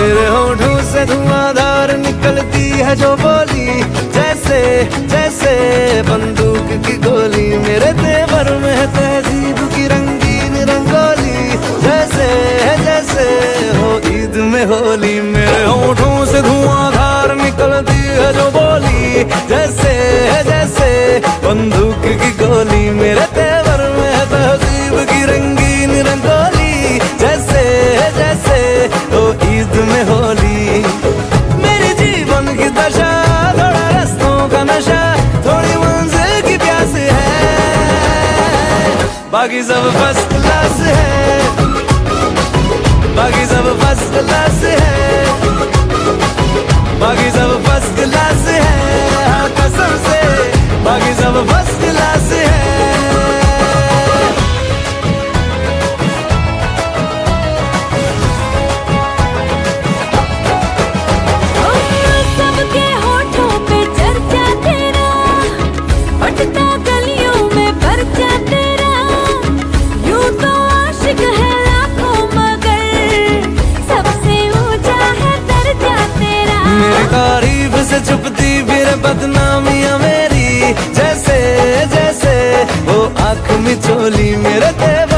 मेरे होठों से धुआंधार निकलती है जो बोली, जैसे जैसे बंदूक की गोली। मेरे तेवर में है तहजीब की रंगीन रंगोली, जैसे जैसे हो ईद में होली। मेरे होठों से धुआंधार निकलती है जो बोली, जैसे जैसे बंदूक बाकी सब फ़र्स्ट क्लास है। बाकी सब फ़र्स्ट क्लास है। बाकी सब फ़र्स्ट क्लास है। हाँ, कसम से। बाकी सब फ़र्स्ट क्लास है। I'm होठों पे बिचोली मेरा देव